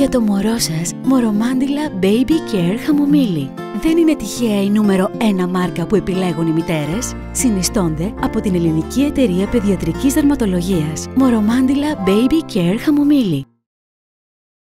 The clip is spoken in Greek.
Για το μωρό σας, Μορομάντιλα Baby Care Χαμομήλι. Δεν είναι τυχαία η νούμερο 1 μάρκα που επιλέγουν οι μητέρες; Συνιστώνται από την Ελληνική Εταιρεία Παιδιατρικής Δερματολογίας. Μορομάντιλα Baby Care Χαμομήλι.